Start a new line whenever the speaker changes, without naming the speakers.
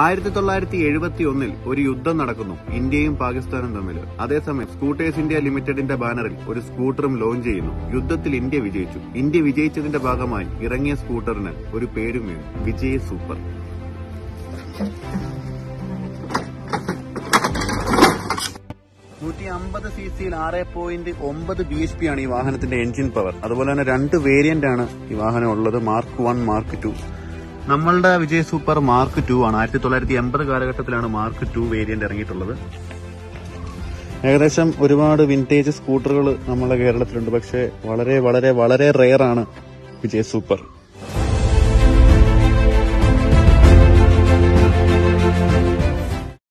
ആയിരത്തി തൊള്ളായിരത്തി എഴുപത്തി ഒന്നിൽ ഒരു യുദ്ധം നടക്കുന്നു ഇന്ത്യയും പാകിസ്ഥാനും തമ്മിൽ. അതേസമയം സ്കൂട്ടേഴ്സ് ഇന്ത്യ ലിമിറ്റഡിന്റെ ബാനറിൽ ഒരു സ്കൂട്ടറും ലോഞ്ച് ചെയ്യുന്നു. യുദ്ധത്തിൽ ഇന്ത്യ വിജയിച്ചു. ഇന്ത്യ വിജയിച്ചതിന്റെ ഭാഗമായി ഇറങ്ങിയ സ്കൂട്ടറിന് ഒരു പേരും വീണു. വിജയ് സൂപ്പർ. നൂറ്റി അമ്പത് സി സിയിൽ ആറ് പോയിന്റ് ഒമ്പത് ബി എച്ച് പി ആണ് ഈ വാഹനത്തിന്റെ എഞ്ചിൻ പവർ. അതുപോലെ തന്നെ രണ്ട് വേരിയന്റ് ആണ് ഈ വാഹനം ഉള്ളത്. Mark one mark two. നമ്മളുടെ വിജയ് സൂപ്പർ മാർക്ക് ടു ആണ്. ആയിരത്തി തൊള്ളായിരത്തി എൺപത് കാലഘട്ടത്തിലാണ് മാർക്ക് ടു വേരിയന്റ് ഇറങ്ങിയിട്ടുള്ളത്. ഏകദേശം ഒരുപാട് വിന്റേജ് സ്കൂട്ടറുകൾ നമ്മളുടെ കേരളത്തിലുണ്ട്. പക്ഷേ വളരെ വളരെ വളരെ റെയർ ആണ് വിജയ് സൂപ്പർ.